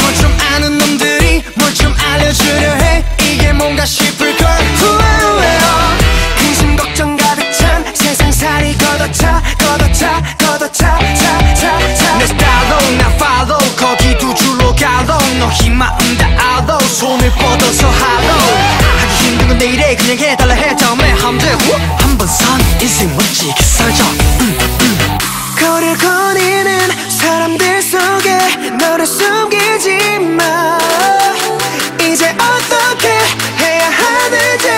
뭐좀 아는 놈들이 뭘 좀 알려주려 해? 이게 뭔가 싶을 걸. 후회후회어 근심 걱정 가득 찬 세상살이 걷어차 걷어차 걷어차 차차차. 내 스타일로 나 follow. 거기 두 줄로 가로 너희 마음 다 알아. 손을 뻗어서 하러 하기 힘든 건 내일에 그냥 해달라 해. 다음에 하면 돼 한번선. 인생 멋지게 살자 음, 음. 거리를 거 숨기지 마 이제 어떻게 해야 하는지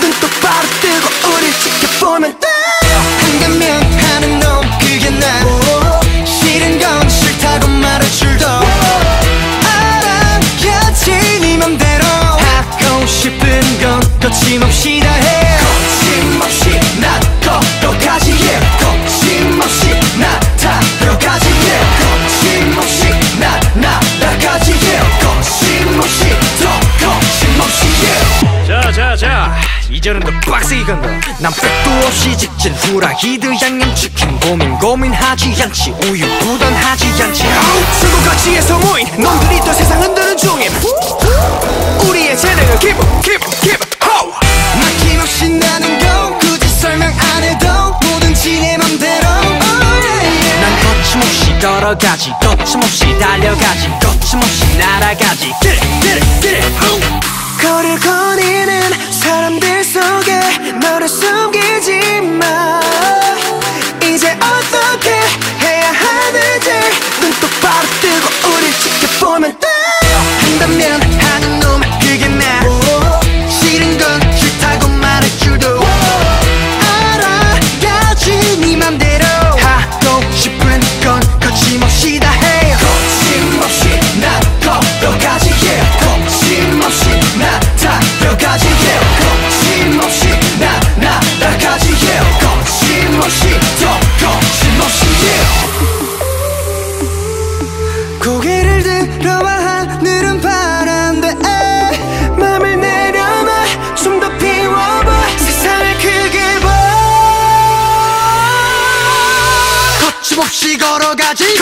눈 똑바로 뜨고 우릴 지켜보면 돼. 한가면 하는 놈 그게 나. 싫은 건 싫다고 말할 줄도. 알아야지 네 맘대로. 하고 싶은 건 거침없이 다해 간다. 난 백도 없이 직진 후라이드 양념 치킨 고민 고민하지 않지 우유 부단하지 않지 수고가치에서 모인 놈들이 또 세상 흔드는 중임 우리의 재능은 keep keep! 막힘없이 나는 go 굳이 설명 안 해도 뭐든지 내 맘대로. 난 거침없이 걸어가지 거침없이 달려가지 거침없이 날아가지 get it, ho! 거리를 거니는 사람들 속 한다면 하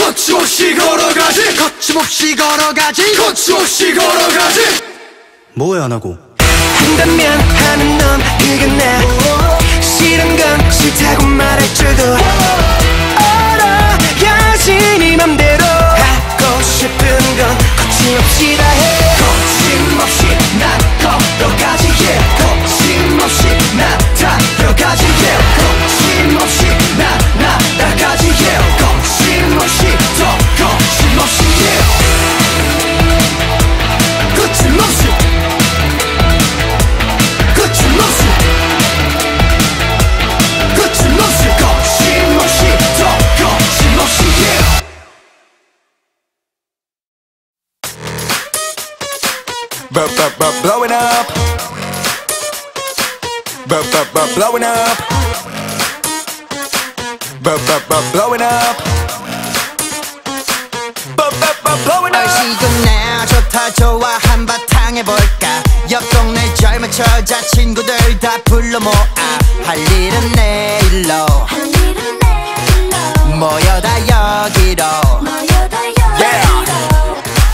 거침없이 걸어가지. 거침없이 걸어가지. 거침없이 걸어가지. 뭐해 안 하고? 한다면 하는 넌 그게 나 싫은 건 싫다고 말할 줄도. 알아야지 네 맘대로. 하고 싶은 건 거침없이 다해. 거침없이 나 걸어가지. yeah. 거침없이 나 달려가지 blowing up. Blow, blow, blow, blowing up. Blow, blow, blow, blowing up. 얼씨구 나 좋다 좋아 한바탕 해볼까 옆 동네 젊은 처자 친구들 다 불러 모아 할 일은 내일로 모여다 여기로 Yeah.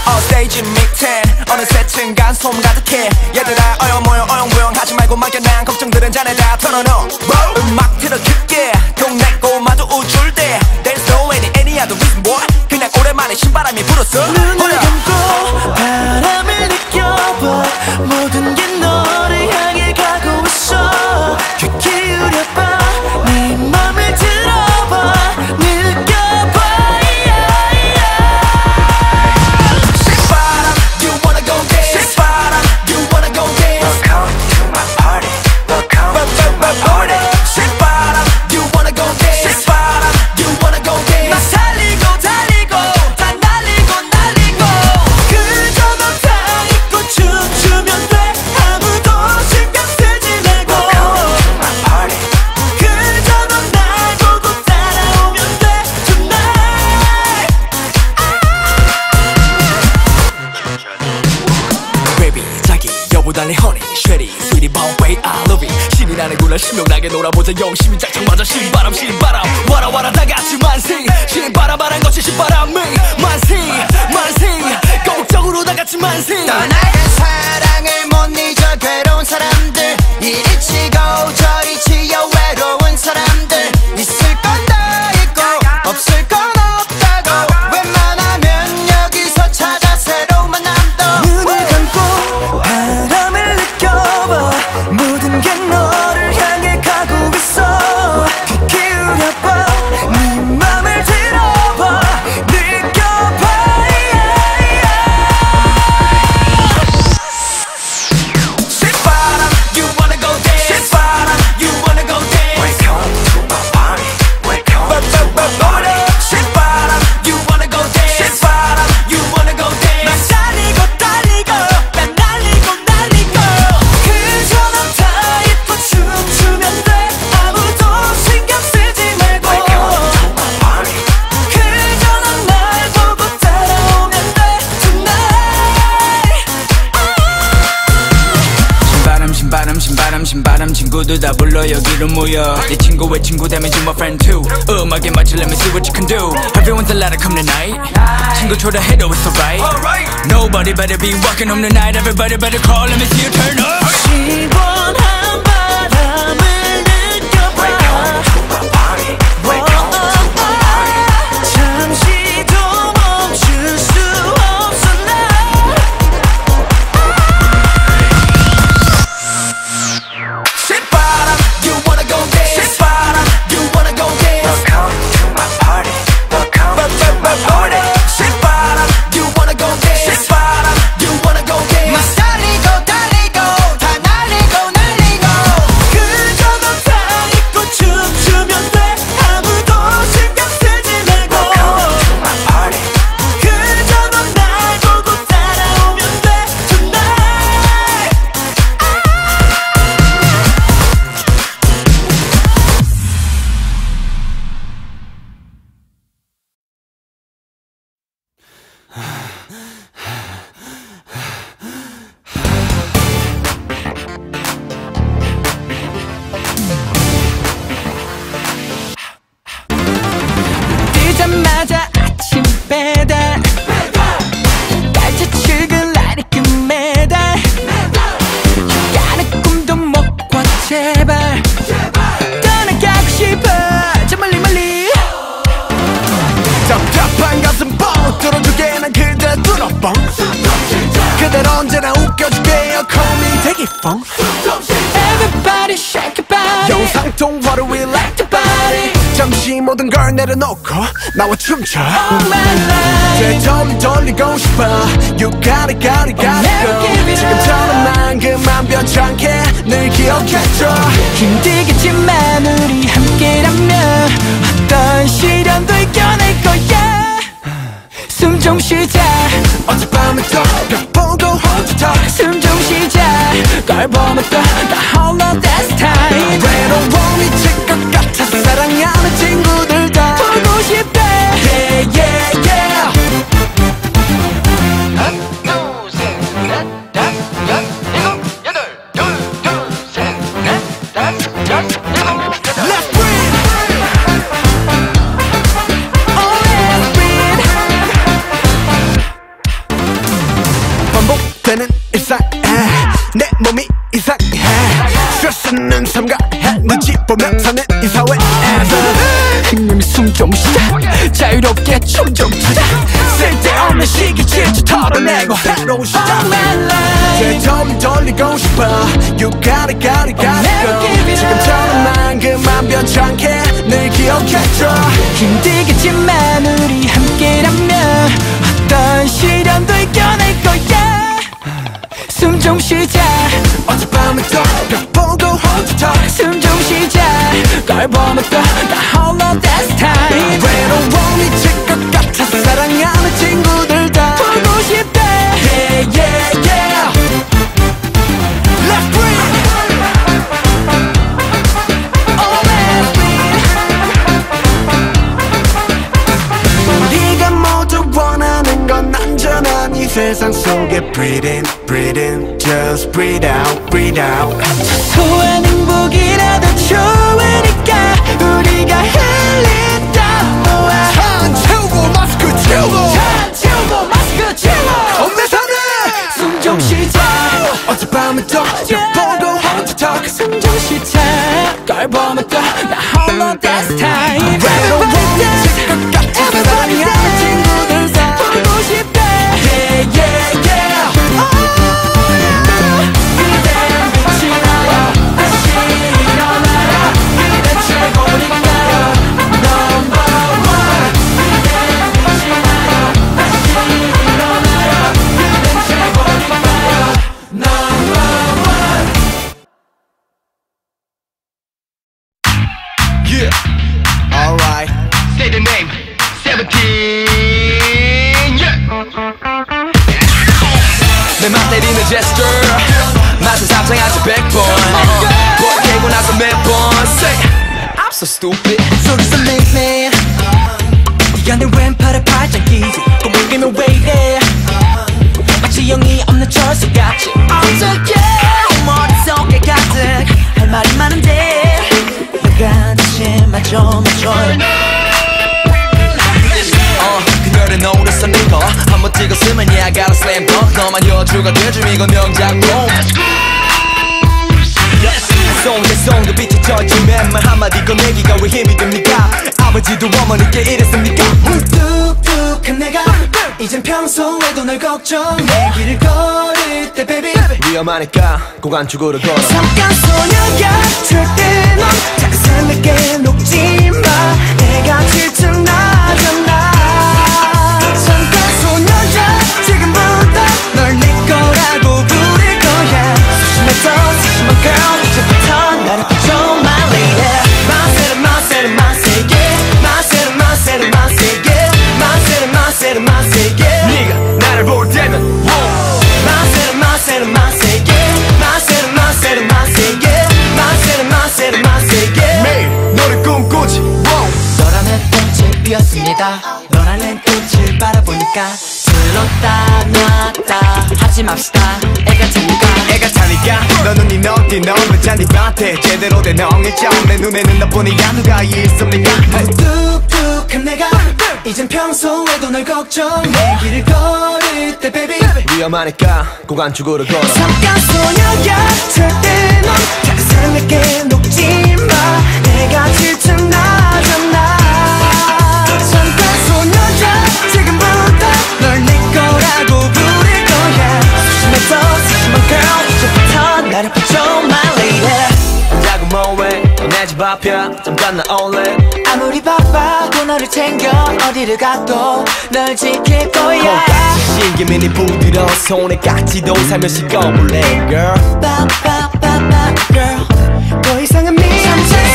어 스테이지 밑에 어느새 층간 소음 가득해. 얘들아 어영모영 어영부영 하지 말고 막연한 걱정들은 자네 다 털어놓어 음악 틀어 크게. 동네 꼬마도 우쭐 대 There's no any any other reason boy 그냥 오랜만에 신바람이 불었어. 눈을 감고 바람을 느껴봐. 모든 게 너를 향해 가고 있어. 귀 기울여봐 돌아보자. 영심이 짝짝 맞아. 신바람 신바람. 와라 와라 다같이 만세. 신바람바란 것이 신바람이. 만세 만세. 거국적으로 다같이 만세. 마신 바람 친구들 다 불러 여기로 모여 내 친구 왜 친구 되면 you my friend too 음악에 맞춰 let me see what you can do Everyone's a lot of come tonight 친구 초라 해도 it's alright Nobody better be walking home tonight Everybody better call let me see you turn up 시원한 난 변치 않게 늘 기억해줘. 힘들겠지만 우리 함께라면 어떤 시련도 이겨낼 거야. 숨 좀 쉬자. 어젯밤에 또 보고 혼자 숨좀 쉬자. 걸 보면 또나 홀로 this time. 외로움이 지금 세상 속에 breathe in, breathe in. Just breathe out, breathe out. 소원 행복이라도 좋으니까 우리가 흘린다. 모아 찬 채우고 마스크 채우고. 찬 채우고 마스크 채워 엄내 산에 숨좀 쉬자 어젯밤은 또 보고 혼자 턱 숨좀 쉬자 깔보면 또나 홀로 this time. 어머니께 이랬습니까? 뚝뚝한 내가 이젠 평소에도 널 걱정해. 길을 걸을 때 baby. 위험하니까 고관축으로 걸어 잠깐 소녀야 절대 넌 작은 삶에게 녹지 피었습니다. 너라는 꽃을 바라보니까 들었다 놨다 하지 맙시다. 애가 차니까. 애가 타니까. 너는 이 너띠 너는 잔디밭에 제대로 된 엉일점. 내 눈에는 너뿐이야 누가 있습니까? 뚝뚝한 내가 이젠 평소에도 널 걱정해 길을 걸을 때 baby. 위험하니까 고관축으로 걸어. 잠깐 소녀야 절대 넌 작은 삶에게 녹지 마. 내가 질투나 라고 부를 거야. 소심했던 소심한 girl 이제부터 나를 붙여 my lady. 자꾸 뭐해? 너내 집 앞이야. 잠깐 나 올래? 아무리 바빠도 너를 챙겨. 어디를 가도 널 지킬 거야. 콩깍지 신기민이 부드러 손에 깍지도 살며시 꺼볼래 girl. 빠빠빠빠 girl. 더 이상은 소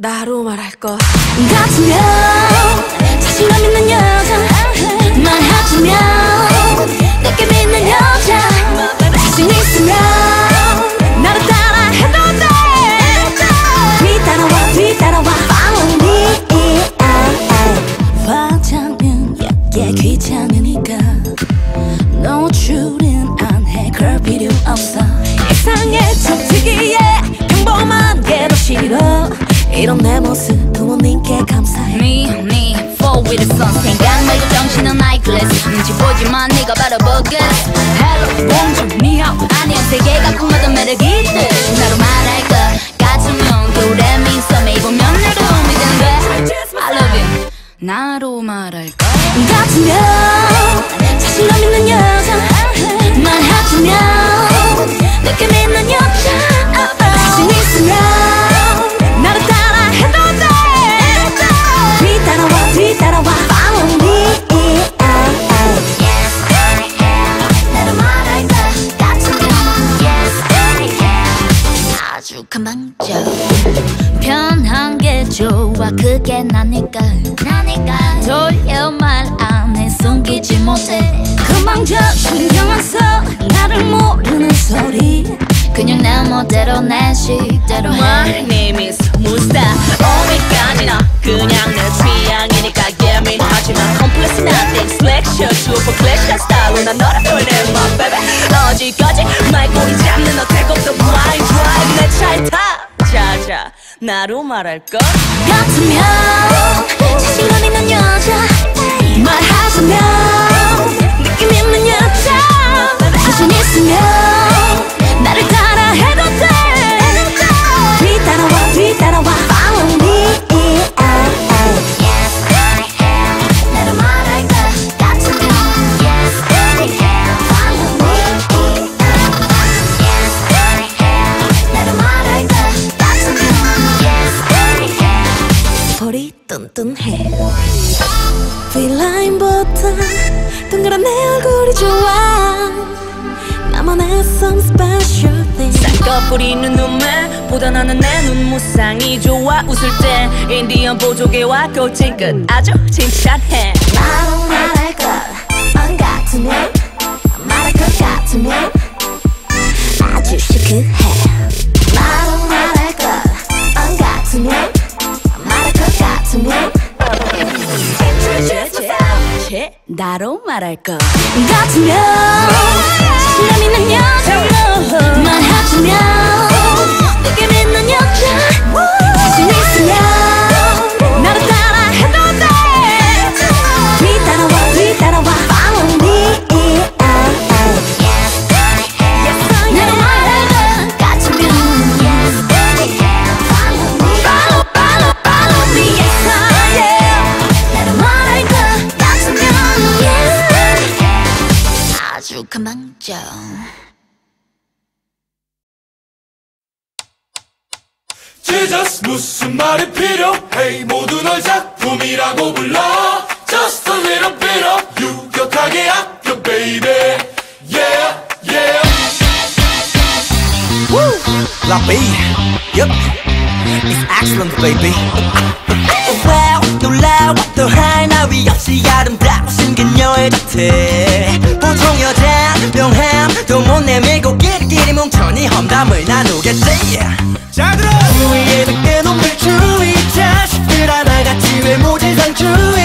나로 말할 것. 같으면 이런 내 모습 부모님께 감사해. Me, me, fall with the sun. 생각 말고 정신은 eyeglass 눈치 보지만 네가 바로 bogus Hello, bonjour, 니하오 아니야 세계가 꿈마다 매력이 있듯 나로 말할 것 같으면 겨울에 민썸에 입으면 내 도움이 된대. I love you. 나로 말할 것 같으면 자신감 있는 여자. 말하자면 내게 믿는 여자. 자신 있으면 그게 나니까 나니까. 돌려 말 안해 숨기지 못해. 금방 저 신경 안써 나를 모르는 소리. 그냥 내 멋대로 내 식대로 My 해 name is 무스타 오미까지나 그냥 내 취향이니까 예민하지만 컴플렉스 nothing 슬랙셔 슈퍼 클래시한 스타일로 난 너를 보내 my baby. 어디까지? 말꼬리 잡는 너 태국도 blind drive 내 차에 타. 자자 나로 말할까 같으면 자신감 있는 여자 말하자면 느낌 있는 여자. 자신 있으면 나를 따라 해도 돼. 뒤따라와 뒤따라와 볼이 뚠뚠해? V라인보다 동그란 내 얼굴이 좋아. 나만의 some special thing 쌍꺼풀이는 눈매 보다 나는 내 눈무쌍이 좋아. 웃을 때 인디언 보조개와 코팅끝 아주 칭찬해. 나로 말할 것만 같으면 말할 것 같으면 아주 시크해 myself 제 나로 말할 것. 같으면 자신감 있는 여자. 말하자면. 느낌 있는 여자. 자신 있으면 아주 가망져 Jesus 무슨 말이 필요해 모두 널 작품이라고 불러 Just a little bit of 유격하게 아껴 baby Yeah yeah La B Yup It's excellent baby wow 놀라워 또 하나 위 없이 아름답고 생긴 여의 곁에 보통 여자 명함 또못 내밀고 끼리끼리 뭉쳐니 험담을 나누겠지. 잘 들어 주위에 늑대 놈들 주의 자식들 하나같이 외모지상 주의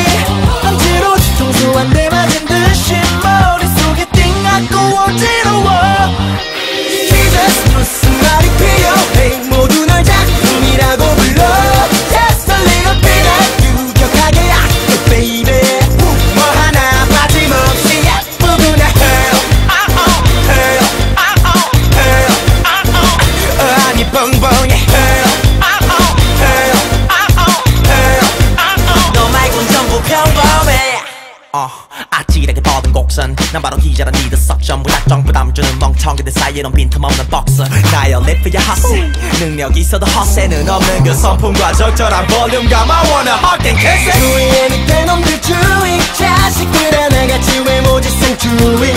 아찔하게 뻗은 곡선. 난 바로 기자란 니들 석션 무작정 부담 주는 멍청이들 사이에 넌 빈틈없는 복선 나의 리프야 헛세. 능력 있어도 헛세는 없는 그 성품과 적절한 볼륨감. I wanna and kiss it. 주위에 늑대 놈들 주의 자식들 하나같이 외모지상 주의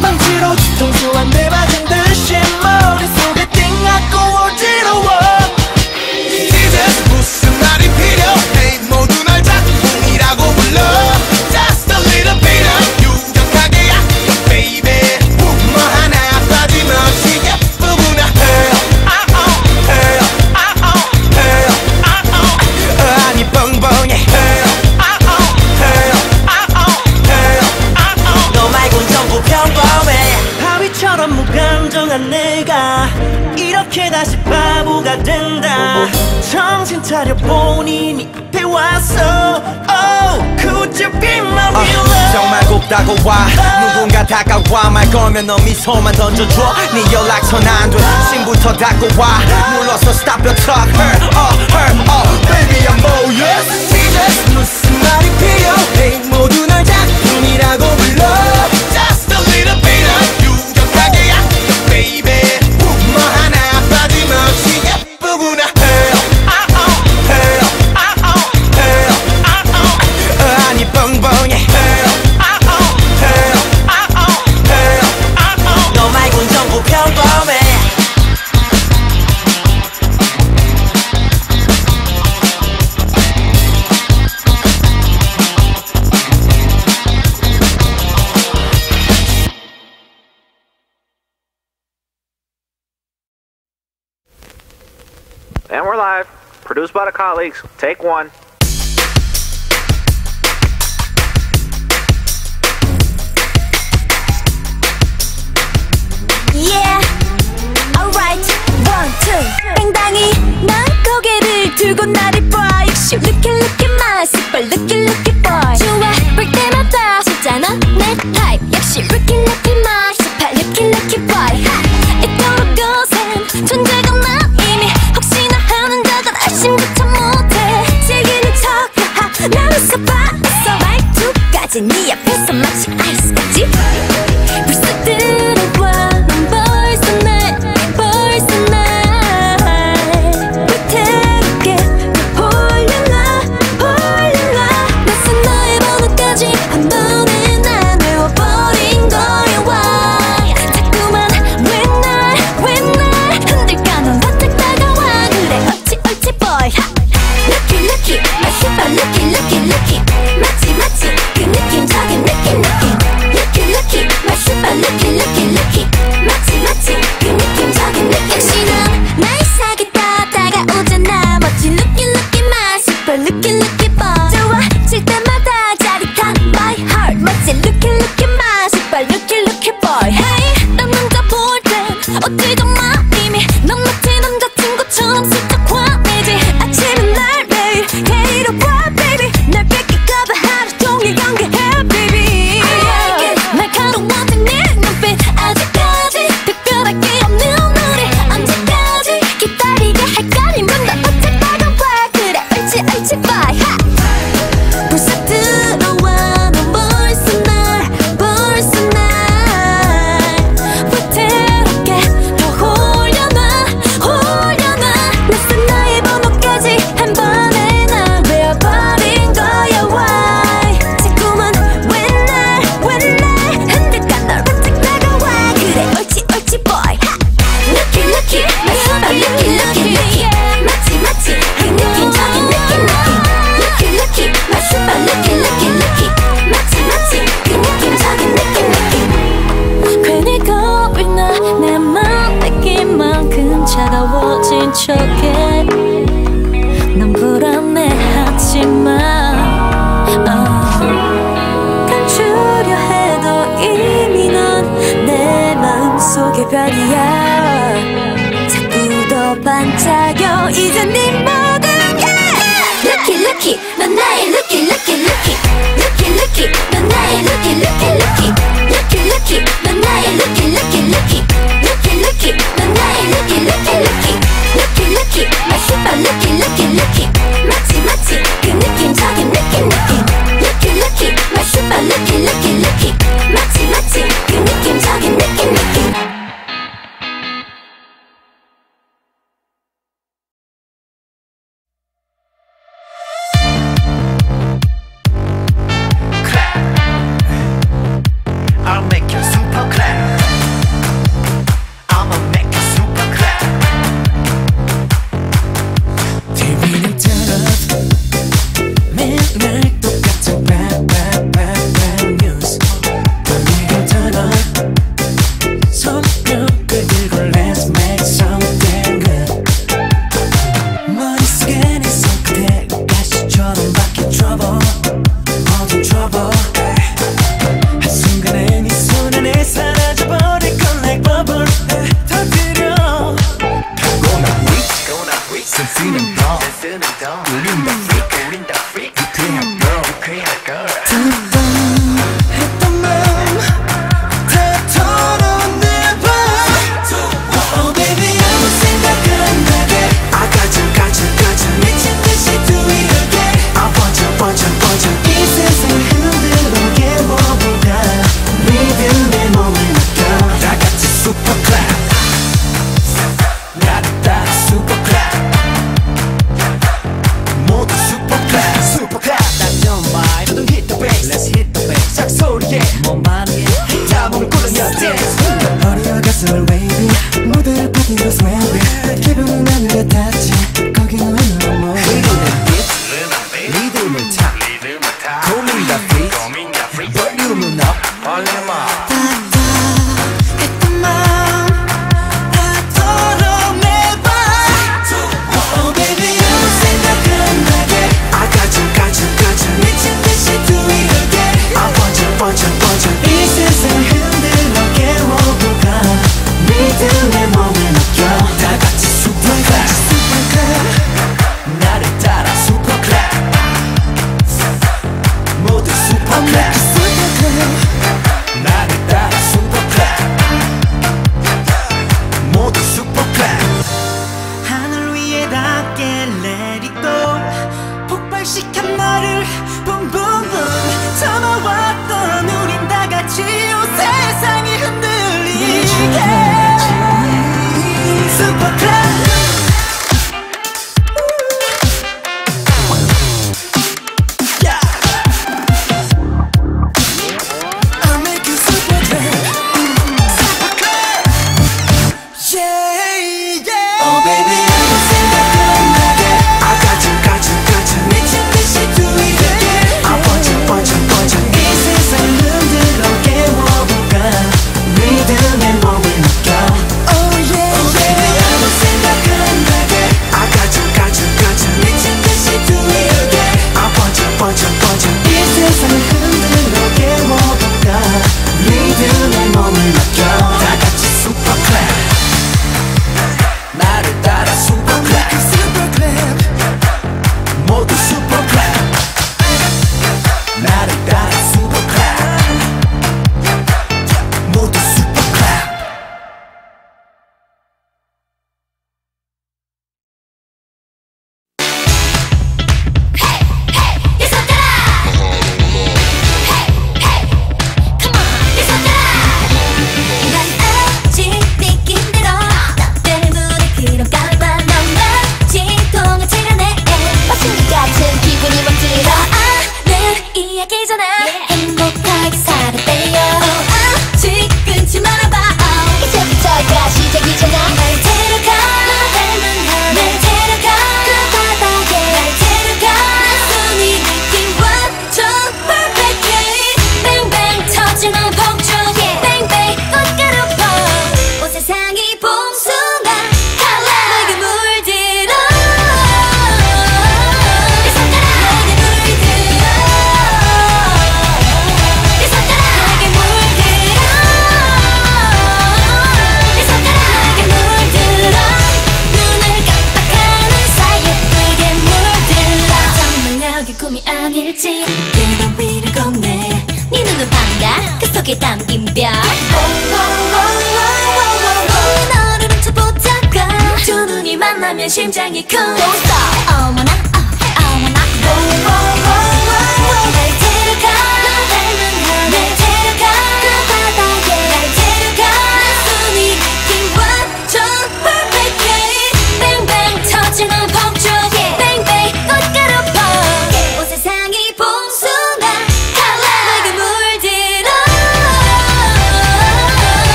망치로 뒤통수 한대 맞은 듯이 머릿속에 띵하고 어지러워. Jesus 차려 본인이 배웠어 Oh, could you be my 어, real love 정말 곱다고 와 누군가 다가와 말 걸면 너 미소만 던져줘 네 연락처 안돼 신부터 닫고 와 눌러서 stop your talk her, uh, her, uh, baby I'm all yes Jesus 무슨 말이 필요해 모두 널 Produced by the colleagues. Take one. Yeah, alright, one, two. 당당히 난 고개를 들고 나를 봐. You look at look at my super look at boy. 좋아, 볼 때마다 진짜 넌내 type. 역시 look at look at my super look at look at boy. 이토록 고생 존재감 나. 의심조차 못해. 즐기는 척 하하 난 웃어봤어. 말투까지 네 앞에서 마치 아이스까지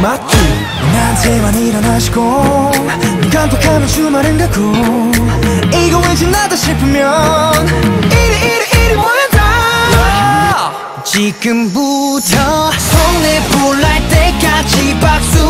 맞지? 나한테만 일어나시고 깜빡하면 주말은 가고 이거 왠지 나다 싶으면 이리 이리 이리 모여다 지금부터 손에 불날 때까지 박수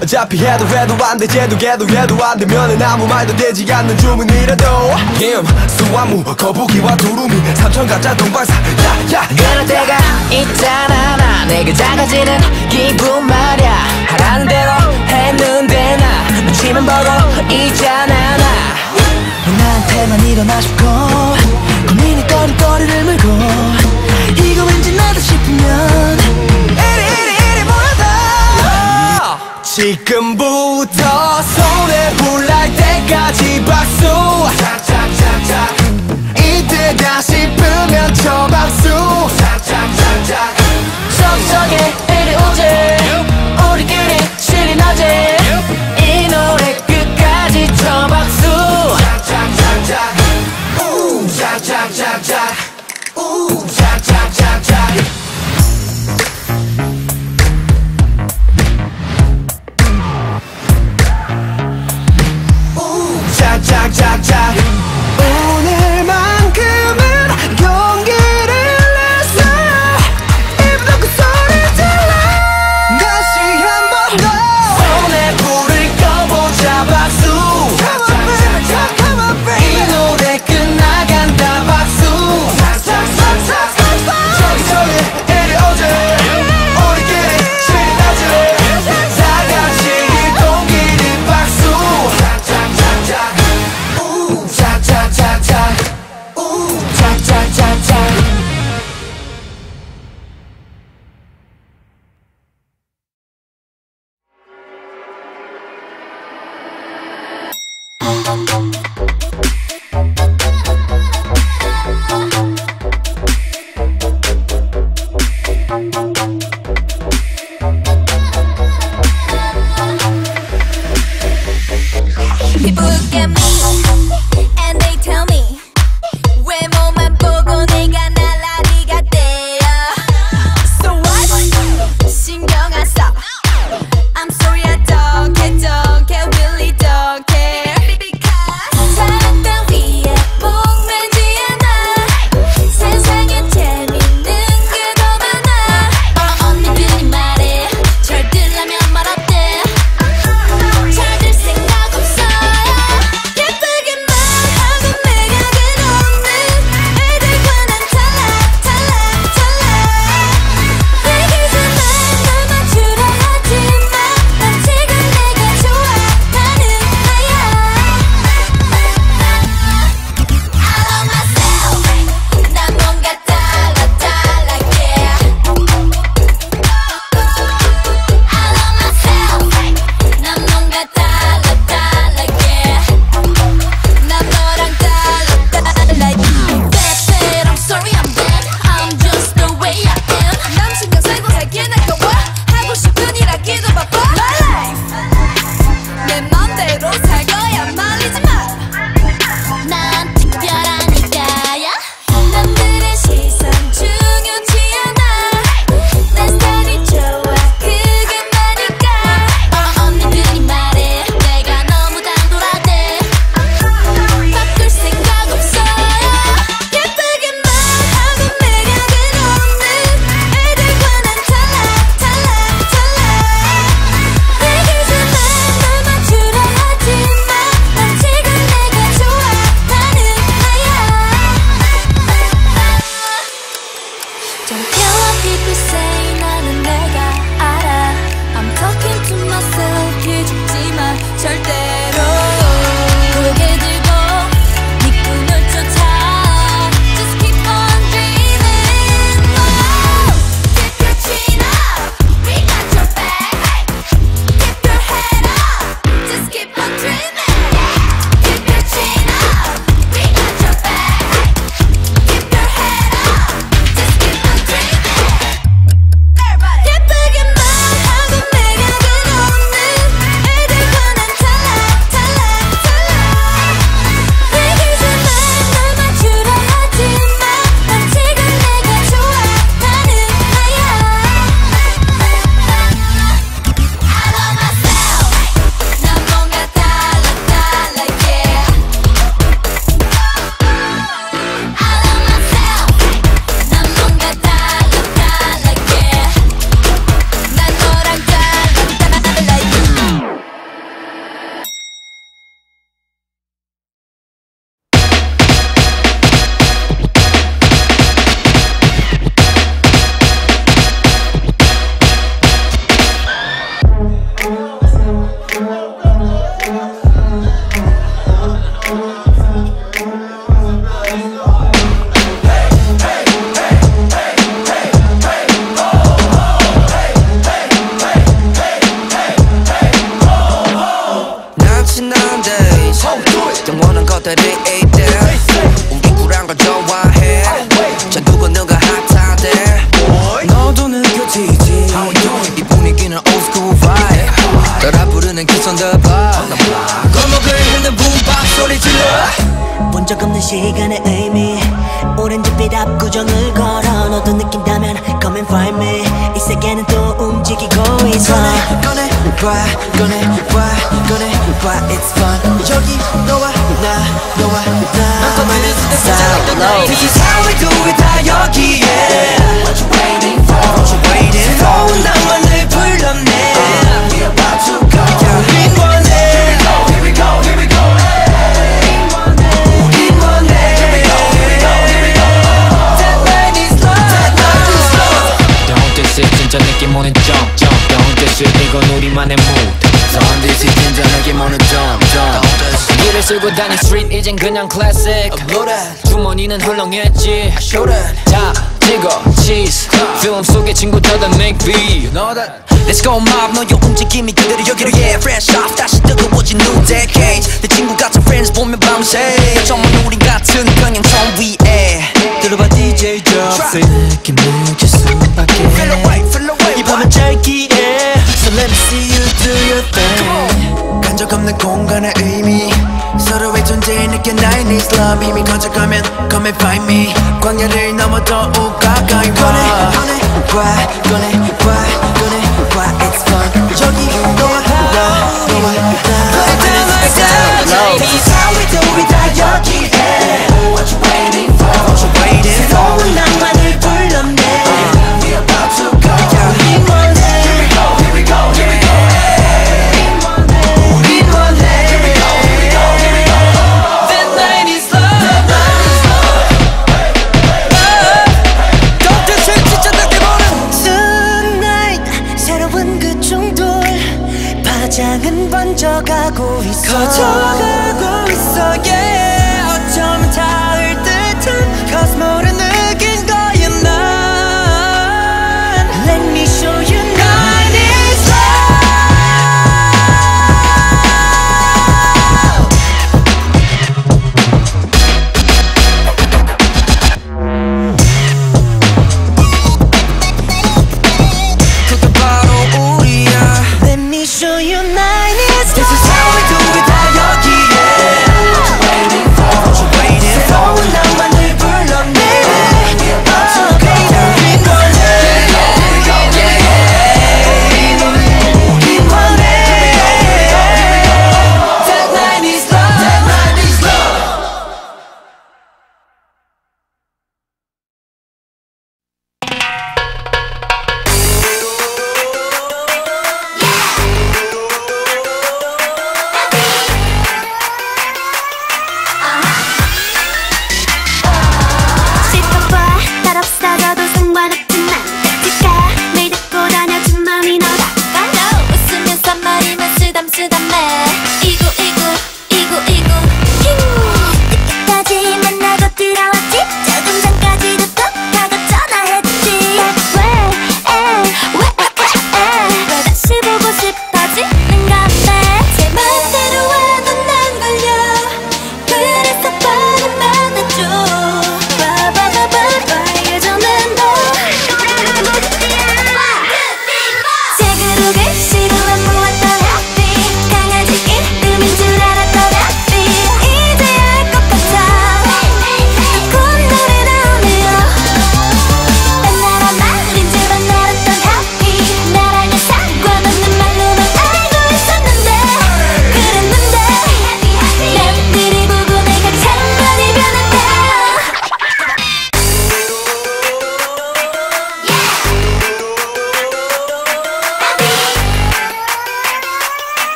어차피 해도 해도 안돼 쟤도 걔도 얘도 안 되면은 아무 말도 되지 않는 주문이라도. 김, 수화무, 거북이와 두루미 삼천가짜 동방사. 야야 그럴 때가 있잖아 나 내게 작아지는 기분 말야. 하라는 대로 했는데 나 눈치만 보고 있잖아 나. 나한테만 일어나 싶고 고민이 떠는 거리를 물고 이거 왠지 나다 싶으면 지금부터 손에 불날 때까지 박수. 이때다 싶으면 저 박수. 짝짝짝짝 적적해 이리 오지 우리끼리 실이 나지 이 노래 끝까지 저 박수. 짝짝짝짝 우 짝짝짝짝 우 짝짝짝짝 dum dum dum dum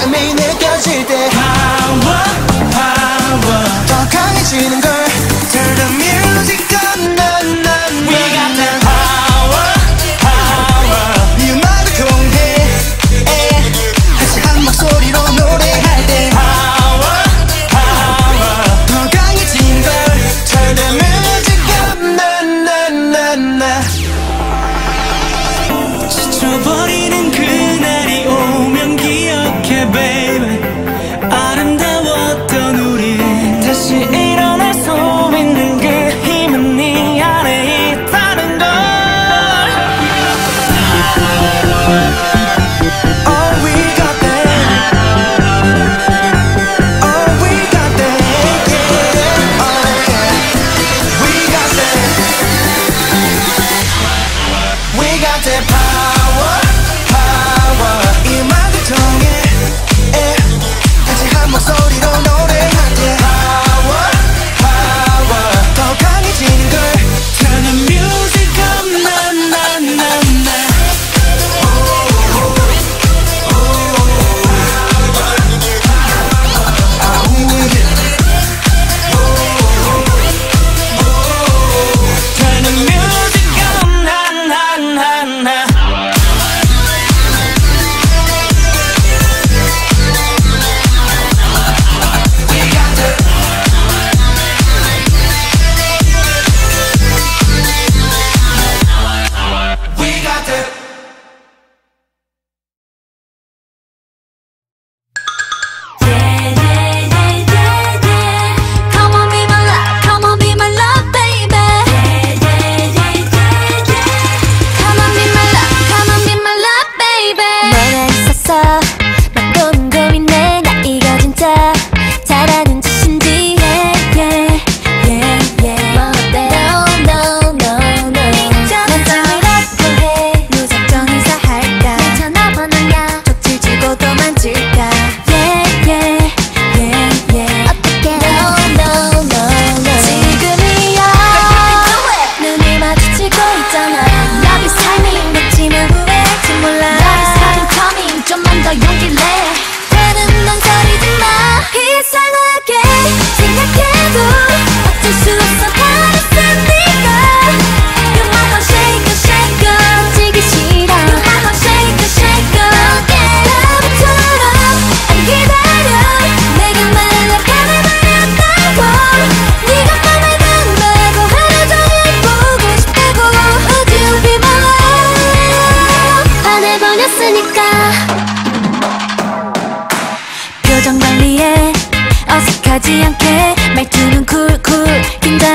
가슴이 느껴질 때 Power, power 더 강해지는 걸 Turn the music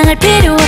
사랑을 필요해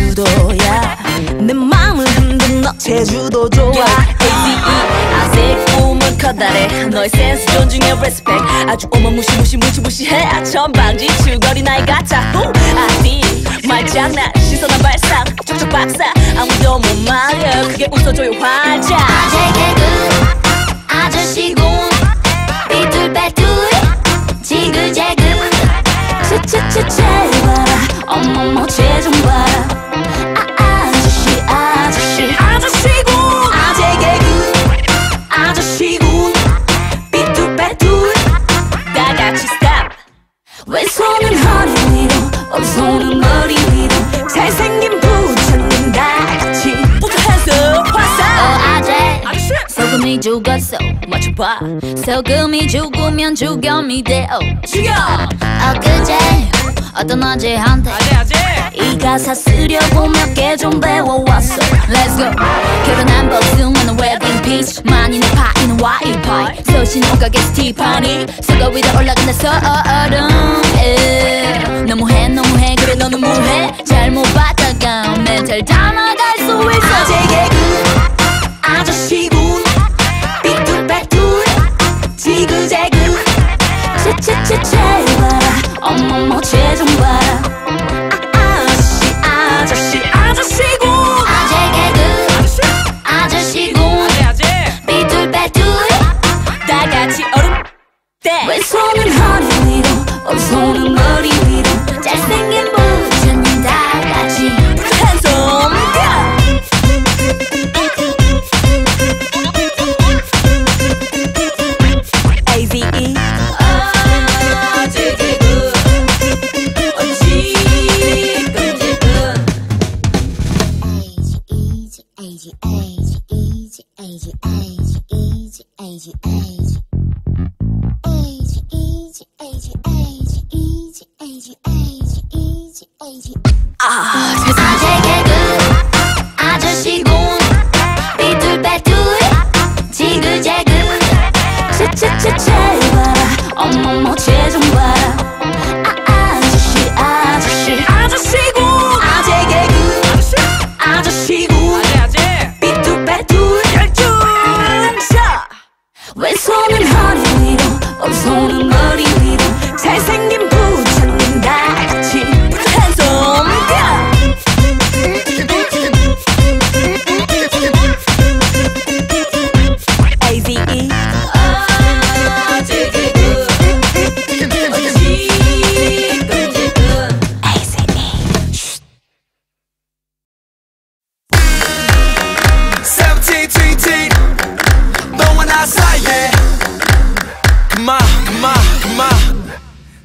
제주도야. 내 마음을 흔든 너 제주도 좋아. AZE 아직 꿈은 커다래. 너의 센스 존중해 respect. 아주 어마무시 무시 무시 무시해. 전방지 줄거리 나이 같아 후! 아디 말장난 시선 한 발상. 촉촉 박사. 아무도 못 말려. 크게 웃어줘요 활짝. 아재 개 그 아저씨군. 삐뚤빼뚤 지글재글 채채채 제발. 어머머 쟤좀 봐라 왼손은 허리 위로 오른손은 머리 위로. 잘생긴 부처님 다 소금이 죽었어. 맞춰봐 소금이 죽으면 죽염이 되어 죽여! 엊그제? 어떤 아재한테? 아재 아재! 이 가사 쓰려고 몇 개 좀 배워왔어. Let's go! 결혼한 복숭아는 웨딩 피치 많이 내 파이는 와이파이 소신 옷가게 스티파니 수거 위로 올라간다 서얼음. 에. 너무해 너무해. 그래 너는 뭐해. 잘못 봤다가 멘탈 다 나갈 수 있어. 아재 개그 아저씨 채채채 제발 어머머 쟤좀 봐라. 아, 아저씨 아저씨 아저씨군 아재 개그. 아저씨 아저씨군 아재 아재. 삐뚤빼뚤 다 같이 얼음 때. 왼손은 허리 위로 오른손은 머리 위로. 잘생긴 부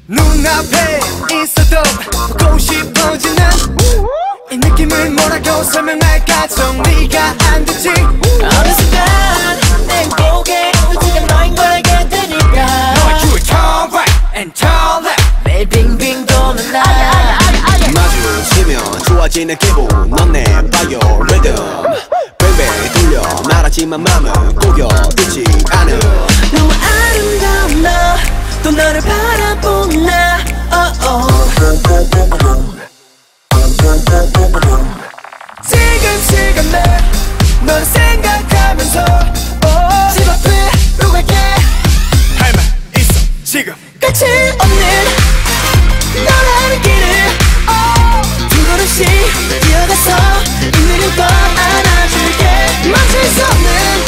눈앞에 있어도 보고 싶어지는 이 느낌을 뭐라고 설명할까? 정리가 안 되지. 어느 순간 내 고개 눈치가 너인 걸 알게 되니까. 너의 큐를 turn right and turn left 매일 빙빙 도는 나. 마주치면 좋아지는 기분 넌내 바이오 리듬 말하지만 꼬여 있지 않음 너무 아름다운 너또 너를 바라본 나 oh, 지금 시간에 널 생각하면서 oh. 집 앞에 누굴게 할 말 있어 지금 끝이 없는 너라는 길을 oh. 두 걸음씩 뛰어가서 있는 걸 안아 멋있어 는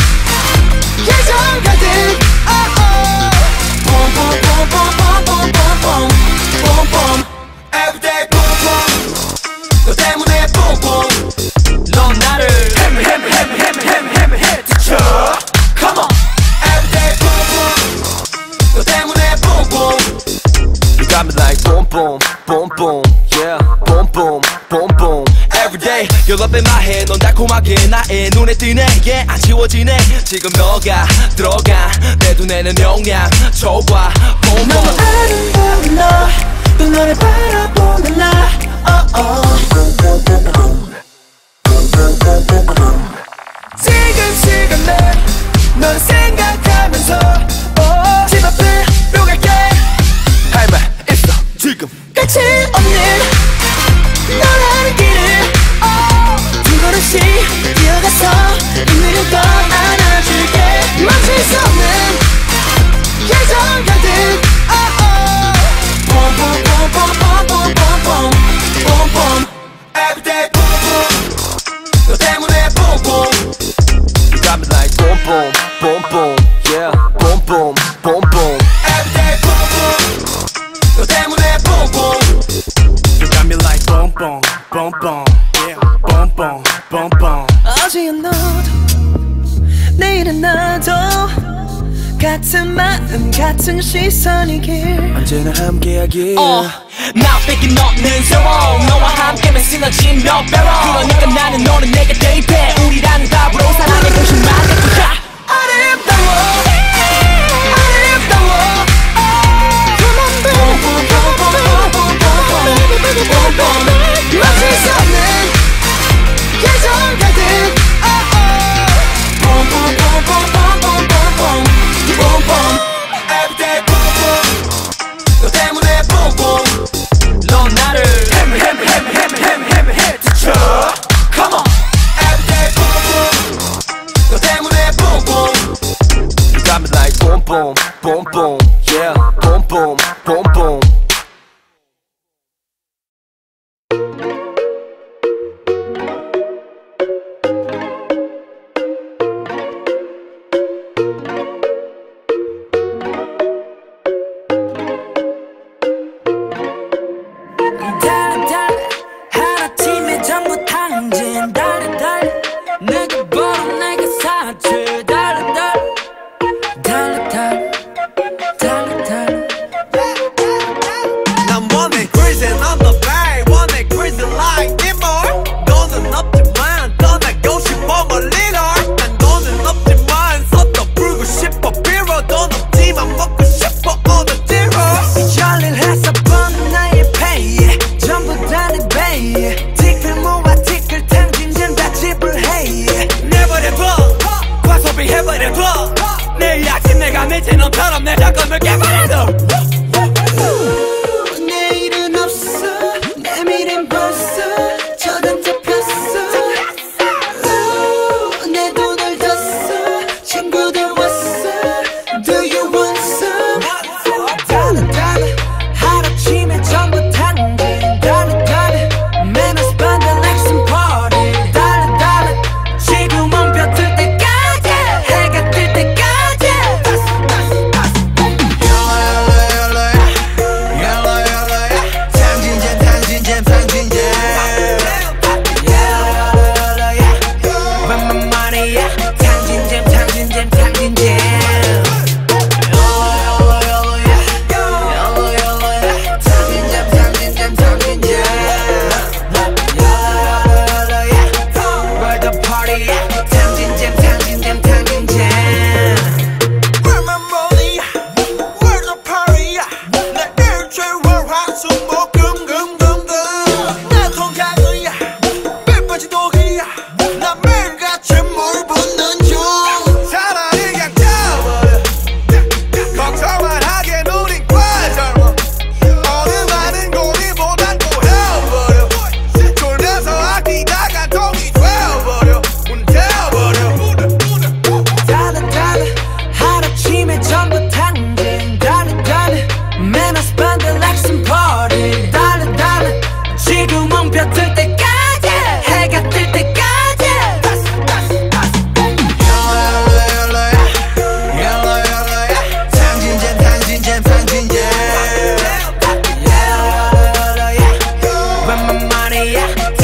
Boom, boom, boom, yeah. 넌 나를 해물 해물 해물 해물 넌 달콤하게 나의 눈에 띄네. Yeah, 안 지워지네. 지금 너가 들어가. 내 눈에는 영양. 너무 봄봄 아름다운 너또 너를 바라보는 나. oh, oh. 지금 시간에 너를 생각하면서 oh, 집 앞으로 갈게. 할말 있어 지금. 끝이 없는 너라는 길 을 oh, 두 걸음씩 뛰어가서 있는 걸 안아줄게 멈출 수 없는 oh, oh. Boom, boom, boom boom boom 어제의 너도 내일은 나도 같은 마음 같은 시선이길 언제나 함께하길 어, 나 뺏긴 없는 세월 너와 함께면 쓰러진 몇 배로 그러니까 나는 너는 내게 대입해 우리라는 답으로 사랑의 공식만 갖고자 아름다워 아름다워 Come on baby 멈출 Boom, boom, yeah.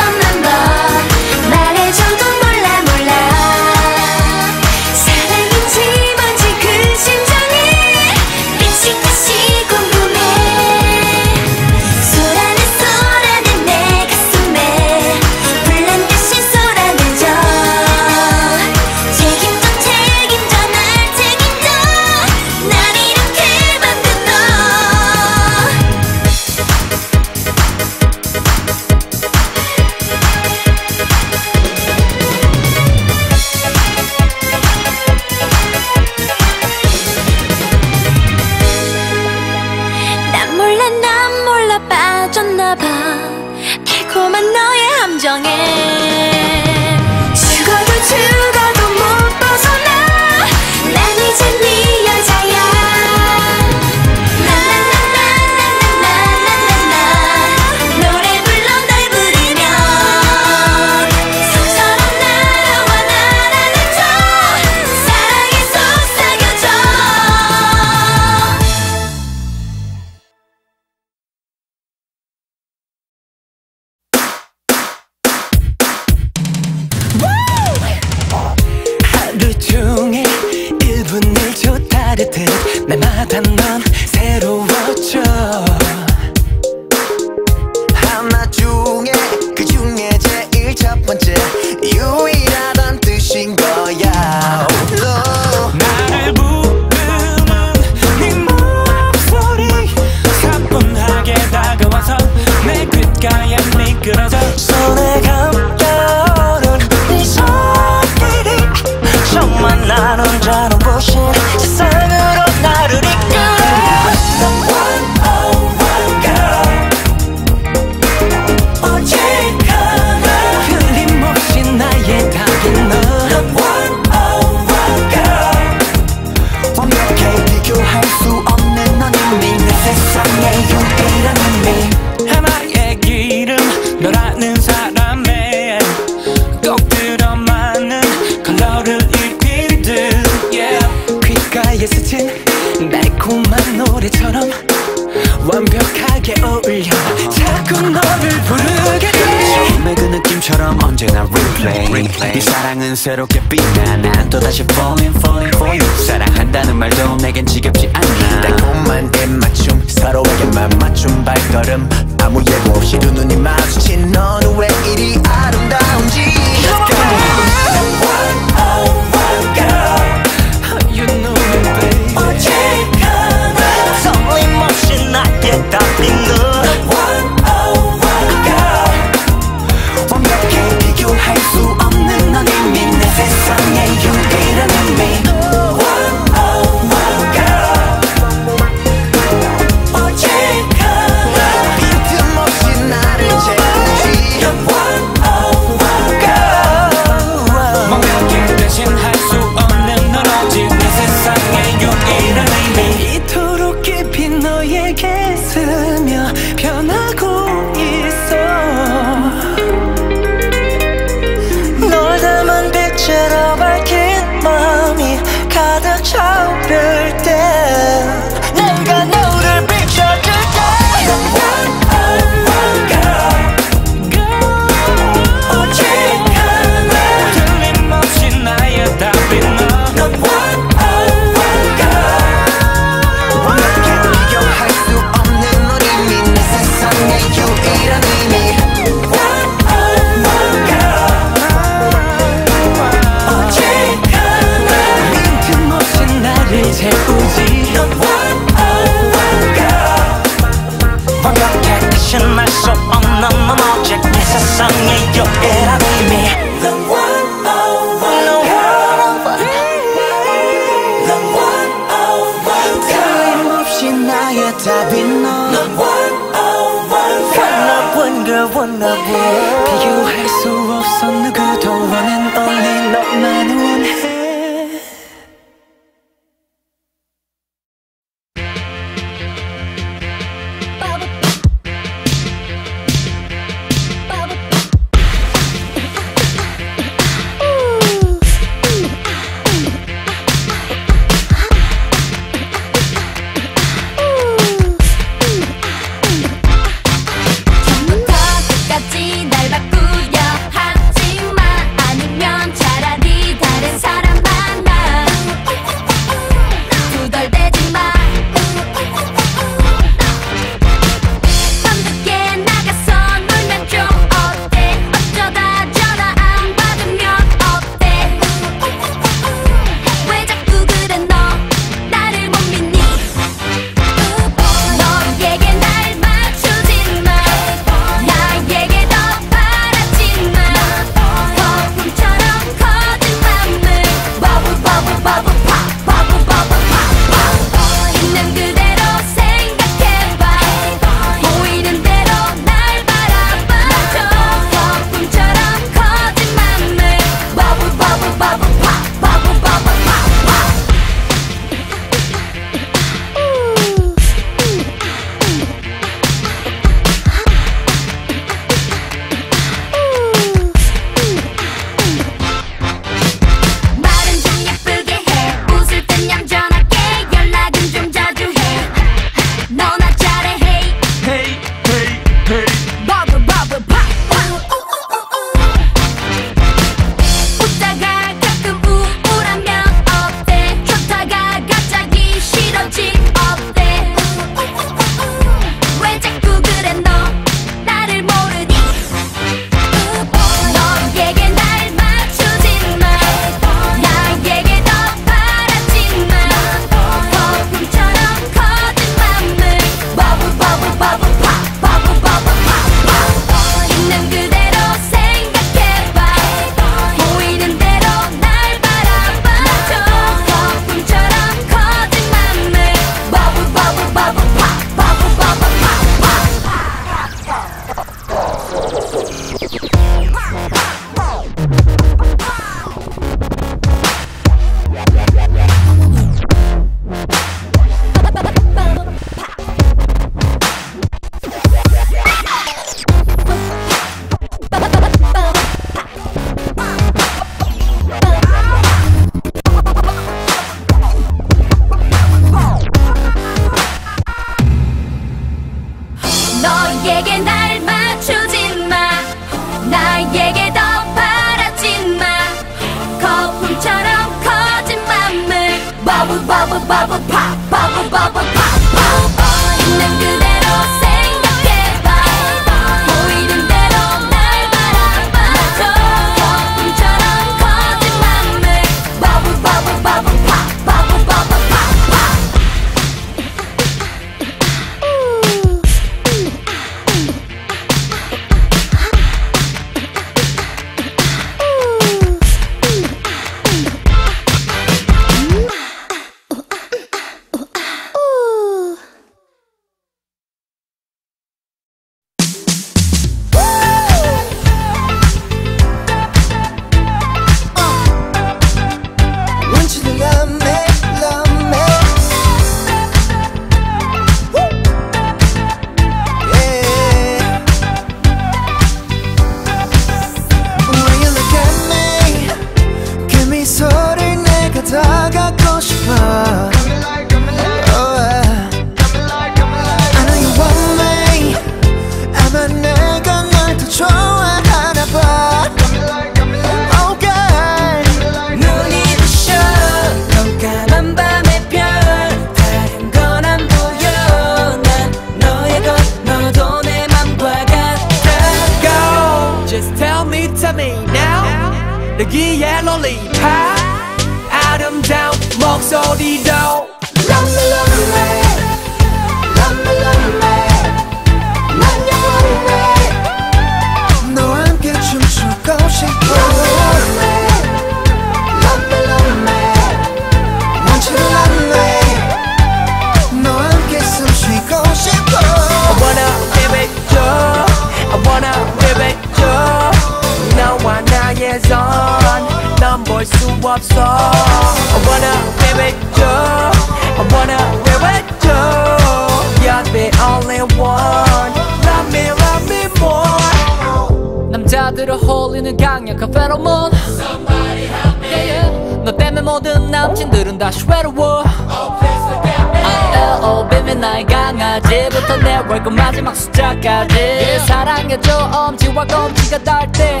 강아지부터 내 월급 마지막 숫자까지. 사랑해줘 엄지와 검지가 닿을 때.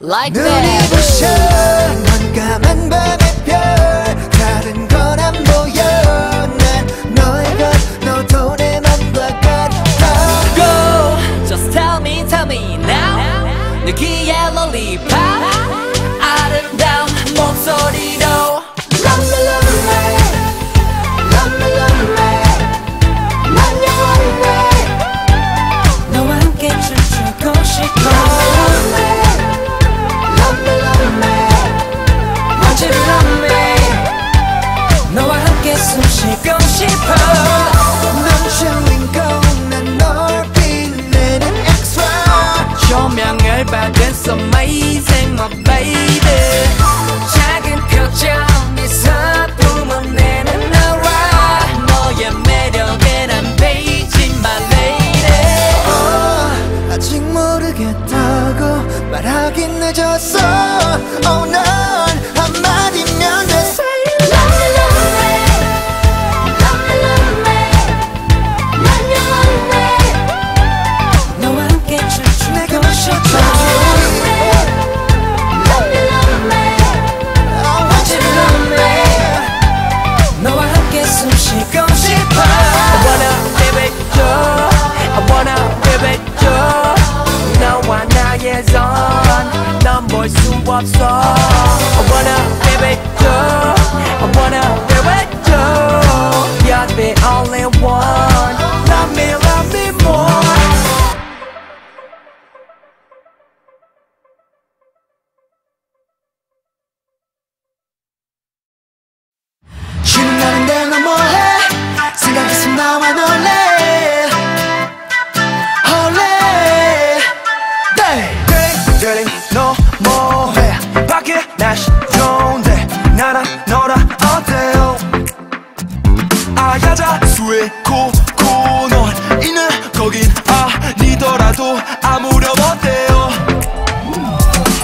Like 눈이 that 부셔 넌 까만 밤의 별. 다른 건 안 보여. 난 너의 것 너도 내 맘과 같아 Go. Just tell me tell me now. 내 귀에 lollipop 없어 I wanna be with you I wanna be with you You're the only one. Love me, love me 야자수의 코코넛 있는 거긴 아니더라도 아무렴 어때요?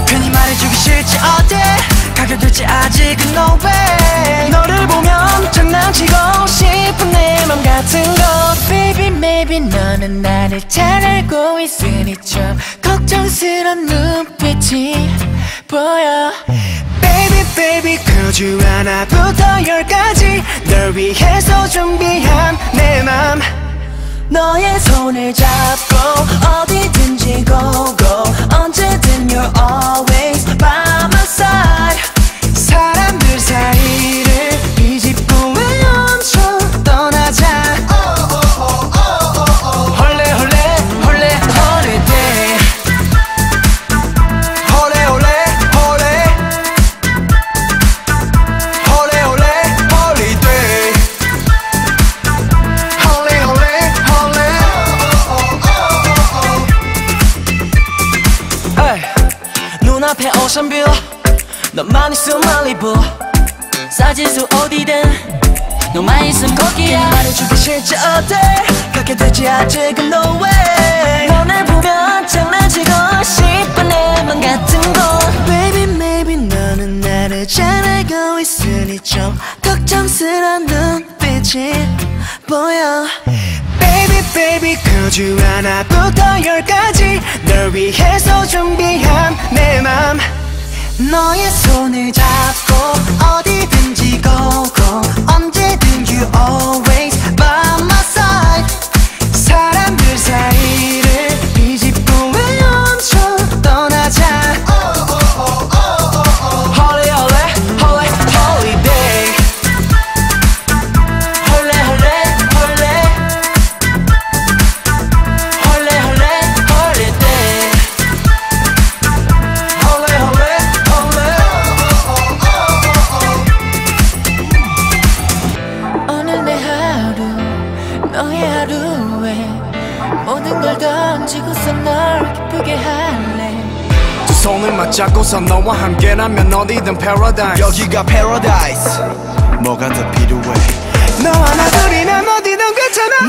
괜히 말해주기 싫지 어때? 가격들지 아직은 no way 너를 보면 장난치고 싶은 내 맘 같은 거 Baby maybe 너는 나를 잘 알고 있으니 좀 걱정스런 눈빛이 보여 Baby 그주 하나부터 열까지 널 위해서 준비한 내 맘 너의 손을 잡고 어디든지 go go. 언제든 you're always 오션뷰 너만 있음 말리부 사진수 어디든 너만 있음 거기야. 말해주기 싫지 어때? 그렇게 되지 아직은 no way 너를 보면 장난치고 싶은 내맘 같은 거 Baby maybe 너는 나를 잘 알고 있으니 좀 걱정스런 눈빛이 보여. Baby baby 그주 하나부터 열까지 널 위해서 준비한 내맘 너의 손을 잡고 어디든지 go go 언제든 you always by my side 사람들 사이를 잡고서 너와 함께라면 어디든 paradise. 여기가 paradise. 뭐가 더 필요해? 너와 나 둘이면 어디든 괜찮아